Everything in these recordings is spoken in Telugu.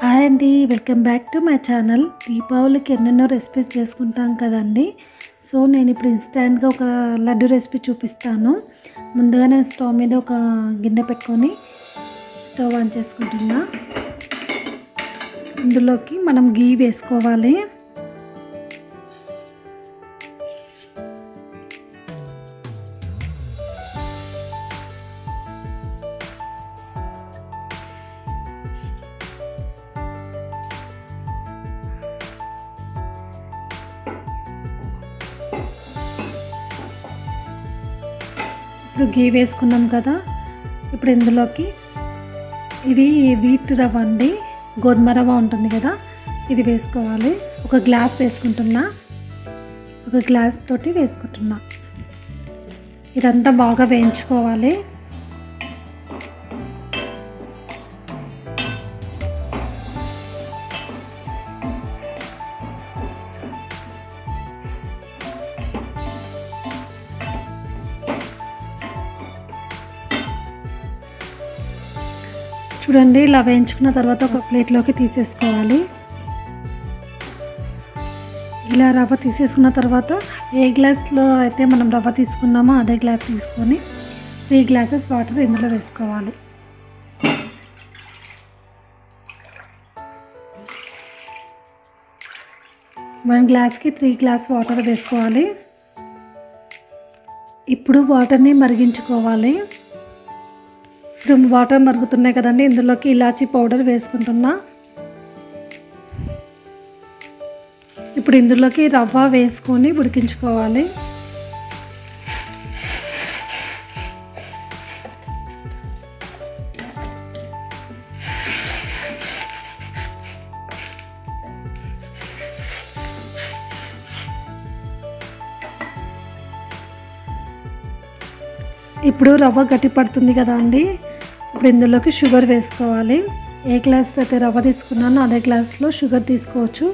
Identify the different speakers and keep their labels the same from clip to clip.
Speaker 1: హాయ్ అండి welcome back to my channel. దీపావళికి ఎన్నెన్నో రెసిపీస్ చేసుకుంటాం కదండి. సో నేను ఇప్పుడు ఇన్స్టాంట్గా ఒక లడ్డు రెసిపీ చూపిస్తాను. ముందుగా నేను స్టవ్ మీద ఒక గిన్నె పెట్టుకొని స్టవ్ ఆన్ చేసుకుంటున్నా. ఇందులోకి మనం గీ వేసుకోవాలి. ఇప్పుడు గీ వేసుకున్నాం కదా. ఇప్పుడు ఇందులోకి ఇది వీట్ రవ్వ అండి. గోధుమ రవ్వ ఉంటుంది కదా. ఇది వేసుకోవాలి. ఒక గ్లాస్ వేసుకుంటున్నా. ఒక గ్లాస్ తోటి వేసుకుంటున్నా. ఇదంతా బాగా వేయించుకోవాలి. చూడండి ఇలా వేయించుకున్న తర్వాత ఒక ప్లేట్లోకి తీసేసుకోవాలి. ఇలా రవ్వ తీసేసుకున్న తర్వాత ఏ గ్లాస్లో అయితే మనం రవ్వ తీసుకున్నామో అదే గ్లాస్ తీసుకొని త్రీ గ్లాసెస్ వాటర్ ఇందులో వేసుకోవాలి. వన్ గ్లాస్కి త్రీ గ్లాస్ వాటర్ వేసుకోవాలి. ఇప్పుడు వాటర్ని మరిగించుకోవాలి. ఇప్పుడు వాటర్ మరుగుతున్నాయి కదండి ఇందులోకి ఇలాచీ పౌడర్ వేసుకుంటున్నా. ఇప్పుడు ఇందులోకి రవ్వ వేసుకొని ఉడికించుకోవాలి. ఇప్పుడు రవ్వ గట్టి పడుతుంది కదా అండి. ఇప్పుడు ఇందులోకి షుగర్ వేసుకోవాలి. ఏ గ్లాస్ అయితే రవ్వ తీసుకున్నానో అదే గ్లాస్లో షుగర్ తీసుకోవచ్చు.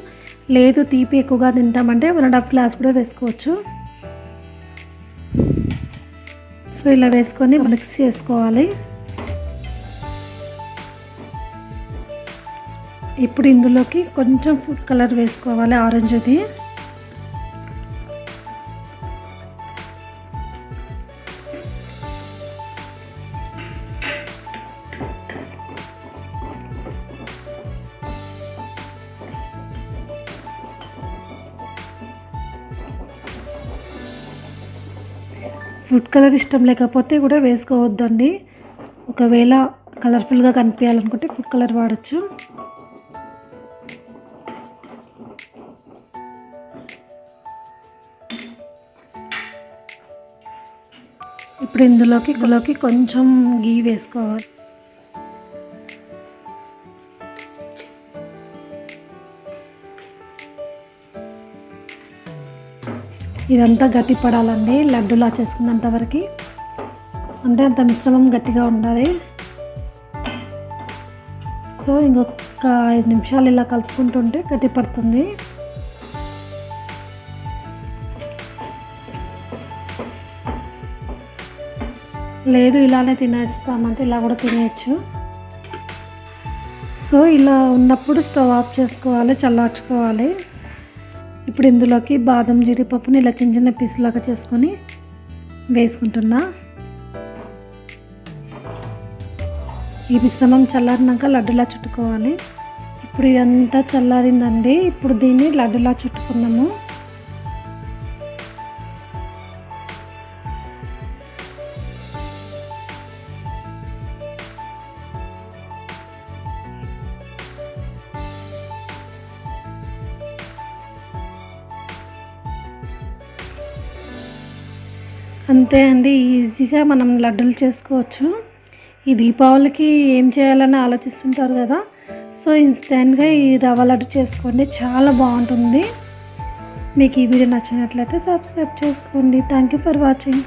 Speaker 1: లేదు తీపి ఎక్కువగా తింటామంటే వన్ అండ్ హాఫ్ గ్లాస్ కూడా వేసుకోవచ్చు. సో ఇలా వేసుకొని మిక్స్ చేసుకోవాలి. ఇప్పుడు ఇందులోకి కొంచెం ఫుడ్ కలర్ వేసుకోవాలి ఆరెంజ్ది ఫుడ్ కలర్ ఇష్టం లేకపోతే కూడా వేసుకోవద్దండి. ఒకవేళ కలర్ఫుల్గా కనిపించాలనుకుంటే ఫుడ్ కలర్ వాడచ్చు. ఇప్పుడు ఇందులోకి ఇందులోకి కొంచెం గీ వేసుకోవాలి. ఇదంతా గట్టి పడాలండి లడ్డులా చేసుకున్నంతవరకు అంటే అంత మిశ్రమం గట్టిగా ఉండాలి. సో ఇంకొక ఐదు నిమిషాలు ఇలా కలుపుకుంటుంటే గట్టి పడుతుంది. లేదు ఇలానే తినేస్తామంటే ఇలా కూడా తినేయచ్చు. సో ఇలా ఉన్నప్పుడు స్టవ్ ఆఫ్ చేసుకోవాలి చల్లార్చుకోవాలి. ఇప్పుడు ఇందులోకి బాదం జీడిపప్పుని ఇలా చిన్న చిన్న పీసులాగా చేసుకొని వేసుకుంటున్నా. ఈ మిశ్రమం చల్లారినాక లడ్డులా చుట్టుకోవాలి. ఇప్పుడు ఇదంతా చల్లారిందండి. ఇప్పుడు దీన్ని లడ్డులా చుట్టుకున్నాము. అంతే అండి ఈజీగా మనం లడ్డూలు చేసుకోవచ్చు. ఈ దీపావళికి ఏం చేయాలని ఆలోచిస్తుంటారు కదా సో ఇన్స్టెంట్గా ఈ రవ్వ లడ్డు చేసుకోండి చాలా బాగుంటుంది. మీకు ఈ వీడియో నచ్చినట్లయితే సబ్స్క్రైబ్ చేసుకోండి. Thank you for watching.